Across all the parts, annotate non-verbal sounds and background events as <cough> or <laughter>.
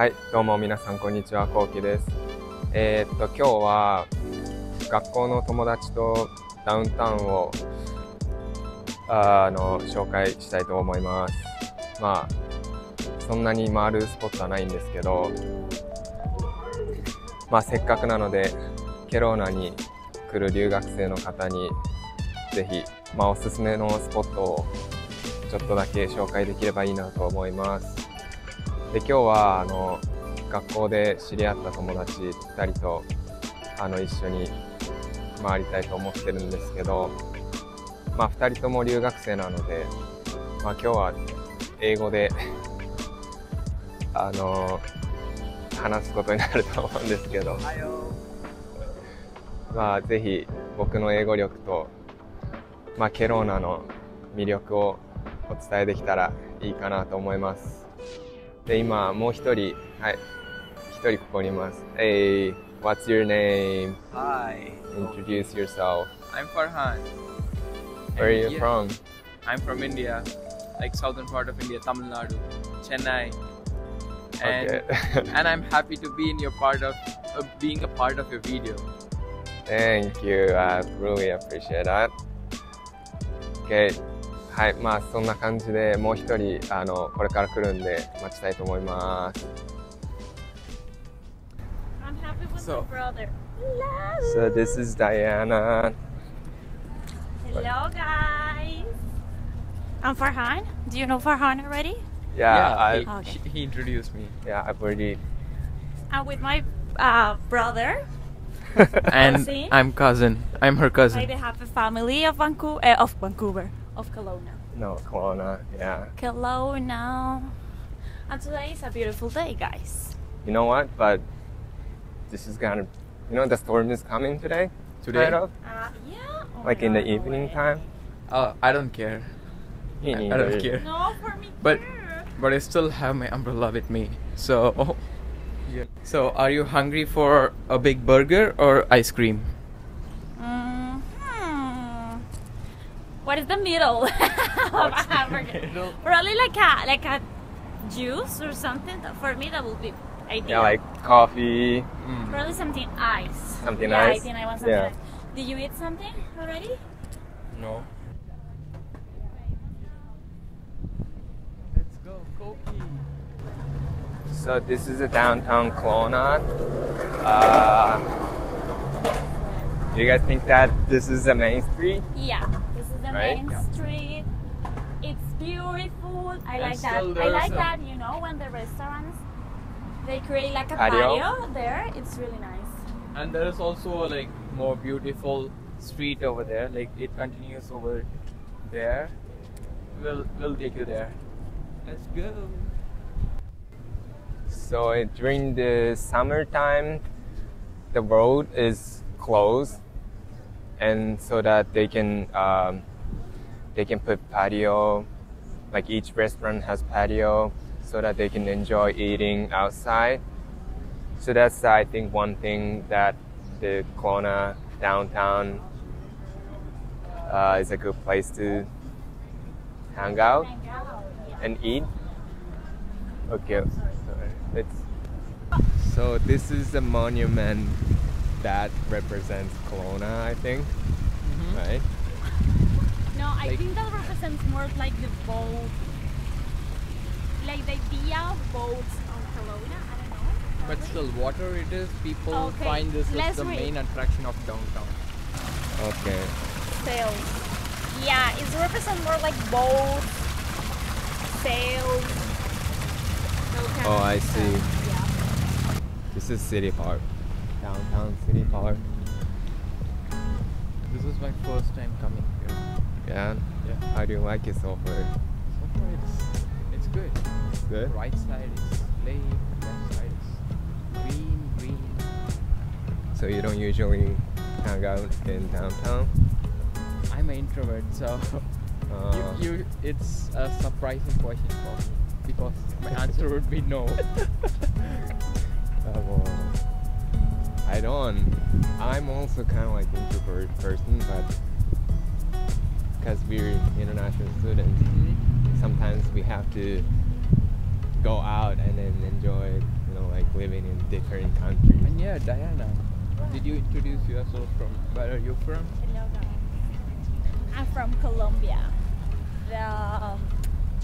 はい、どうも皆さんこんにちは、こうきです。えーっと、今日は学校の友達とダウンタウンをあの紹介したいと思います。まあ、そんなに回るスポットはないんですけど、まあせっかくなので、ケローナに来る留学生の方にぜひ、まあおすすめのスポットをちょっとだけ紹介できればいいなと思います。で今日はあの学校で知り合った友達2人とあの一緒に回りたいと思ってるんですけど、まあ、2人とも留学生なので、まあ、今日は英語であの話すことになると思うんですけど、まあ、ぜひ僕の英語力と、まあ、ケローナの魅力をお伝えできたらいいかなと思います。で、今、もう一人、はい、一人ここにいます。Hey, what's your name? Hi, Introduce yourself. I'm Farhan. Where are you And yeah, from? I'm from India, like southern part of India, Tamil Nadu, Chennai. And Okay. <laughs> and I'm happy to be in your part of uh, being a part of your video. Thank you. I really appreciate that. Okay. はい、まあそんな感じでもう一人あのこれから来るんで待ちたいと思います。 I'm happy with So- my brother. So this is Diana. Hello, guys. I'm Farhan. Do you know Farhan already? Yeah, I he, Okay. he, he introduced me. yeah I've already I'm with my uh, brother. <laughs> And See? I'm cousin. I'm her Like cousin. the happy family of Vancouver, uh, of Vancouver, of Kelowna. no Kelowna. Yeah. Kelowna. And today is a beautiful day, guys. You know what? But this is gonna you know the storm is coming today. Today? Kind of. Uh, yeah. Oh Like in the God, evening way. time. Oh, I don't care. I, I don't care. No, for me But- too. But I still have my umbrella with me. So, <laughs> yeah. So, are you hungry for a big burger or ice cream? Mm, hmm. What is the middle <laughs> of a hamburger? middle? Probably like a like a juice or something. For me, that would be ideal. Yeah, like coffee. Mm. probably something ice. Something yeah, I ice? think I want something Yeah. ice. Did you eat something already? No. Let's go, Koki. So this is a downtown Kelowna. Uh, do you guys think that this is the main street? Yeah. This is the Right? main Yeah. street. It's beautiful. I And like that. I like a- that. You know, when the restaurants they create like a Patio? patio there. It's really nice. And there is also like more beautiful street over there. Like it continues over there. We'll we'll take you there. Let's go. So it- during the summertime, the road is closed, and so that they can um, they can put patio, like each restaurant has patio, so that they can enjoy eating outside. So that's I think one thing that the Kelowna downtown uh, is a good place to hang out Hang out, yeah. and eat. Okay, so let's. So this is the monument that represents Kelowna, I think, right? No, I Like- think that represents more like the boat, like the idea of boats on Kelowna. I don't know. But still, water it is. People Okay, find this let's as the read. main attraction of downtown. Okay. sails. Yeah, it represents more like boats, sails. Oh, I see. Yeah. This is City Park, downtown City Park. This is my first time coming here. Yeah. Yeah. How do you like it so far? So far, it's it's good. It's good. Right side is lake, left side is green, green. So you don't usually hang out in downtown. I'm an introvert, so Uh, <laughs> you, you it's a surprising question for me because my answer would be no. <laughs> Uh, well, I don't. I'm also kind of like introvert person, but because we're international students, sometimes we have to go out and then enjoy, you know, like living in different countries. And yeah, Diana, did you introduce yourself from where are you from? Hello, guys. I'm from Colombia, the um,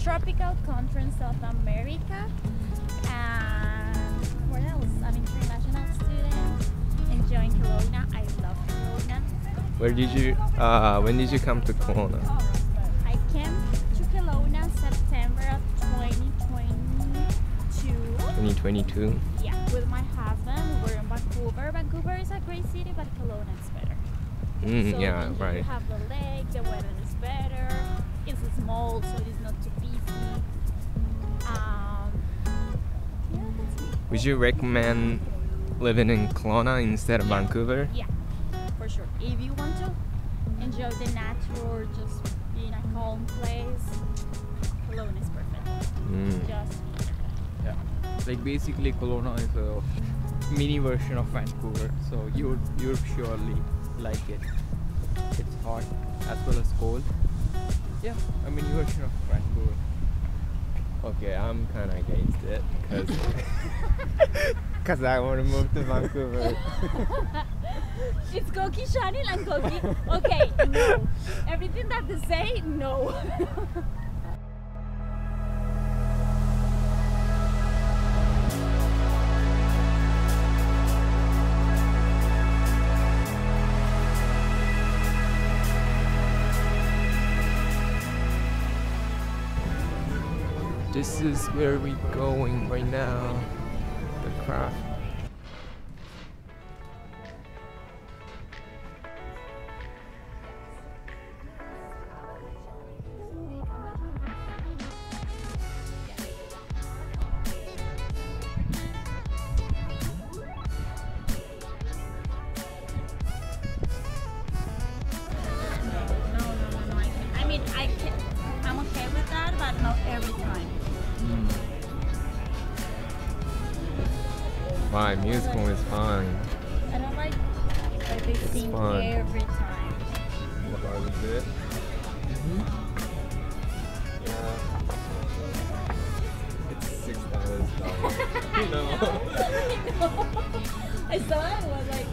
tropical country in South America. And what else? I'm international student, enjoying Kelowna. I love Kelowna. Where did you? Uh, when did you come to Kelowna? I came to Kelowna September of 2022. 2022. Yeah, with my husband. We're in Vancouver. Vancouver is a great city, but Kelowna is better. Mm, So yeah, right. You have the lake, the weather is better. It's small, so it is not too busy. Um, yeah. Would you recommend living in Kelowna instead of Vancouver? Yeah, for sure. If you want to enjoy the nature or just be in a calm place, Kelowna is perfect. Mm. Just Yeah. Like basically Kelowna is a mini version of Vancouver, so you would you would surely like it. It's hot as well as cold. Yeah, a mini version of Vancouver. Okay, I'm kind of against it because <laughs> <laughs> I want to move to Vancouver. <laughs> it's Koki, Chanel, and Koki. Okay, no. Everything that they say, no. this is where we're going right now. The craft. Why musical is fun. I don't like that they sing fun. every time. The bar was good. Yeah. It's six dollars. <laughs> no. I saw it. I was like,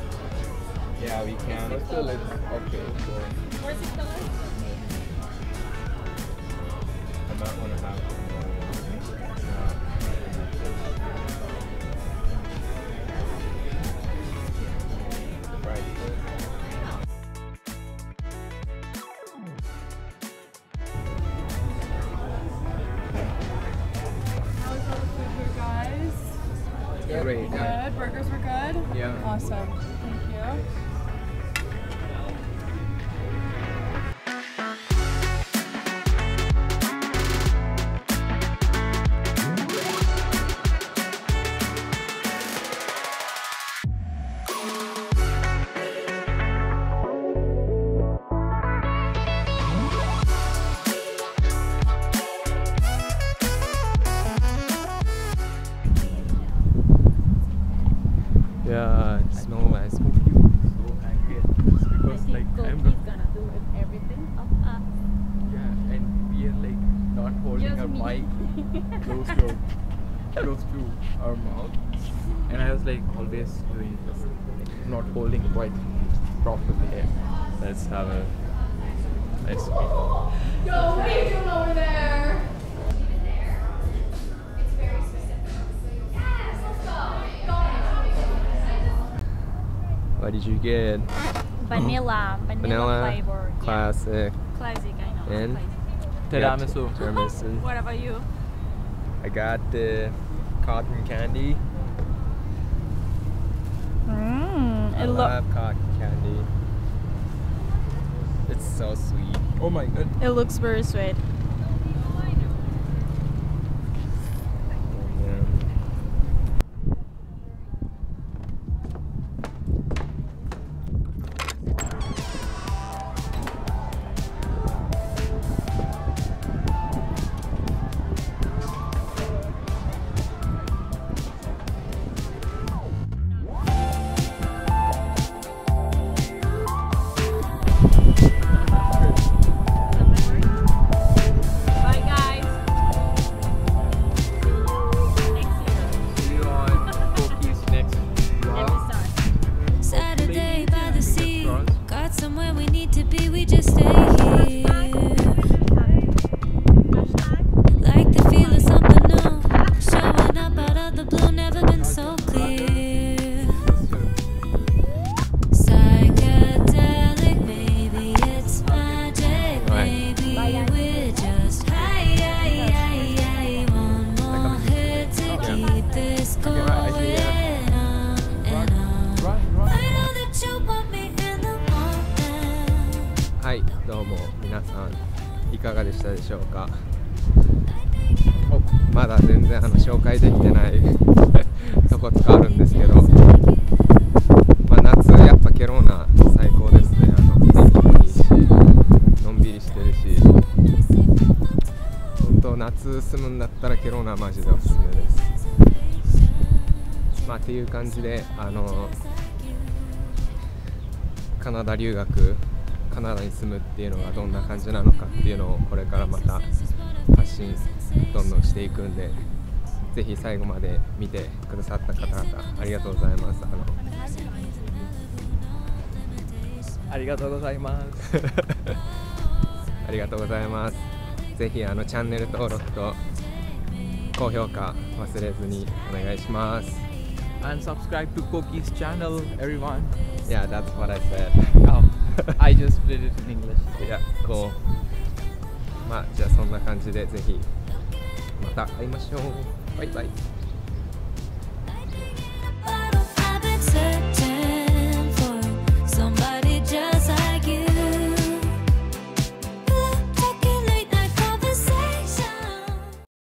Yeah, we can. But still, it's okay. Where's six dollars? I might want to have. Great. Good. Burgers were good? Yeah. Awesome. Thank you. Me. mic close to close <laughs> to our mouth, and I was like always doing this, like, not holding quite properly. Let's have a nice meal. Yo, what are you doing over there? What did you get? Vanilla, vanilla, Vanilla, flavor. yeah. classic, Classic, I know. And? Tiramisu. tiramisu. <laughs> What about you? I got the cotton candy. Mmm, I love cotton candy. It's so sweet. Oh my god. it looks very sweet. しょうか。おまだ全然あの紹介できてない <laughs> とことかあるんですけど、まあ、夏やっぱケローナ最高ですね。あの天気もいいしのんびりしてるし。本当夏住むんだったらケローナマジでおすすめです。まあっていう感じであのカナダ留学カナダに住むっていうのがどんな感じなのかっていうのをこれからまた発信どんどんしていくんでぜひ最後まで見てくださった方々ありがとうございますあのありがとうございます。ありがとうございますぜひあのチャンネル登録と高評価忘れずにお願いします And subscribe to Koki's channel, everyone. Yeah that's what I said Oh, I just did it in English. いやこうまあじゃあそんな感じでぜひまた会いましょう。バイバイ。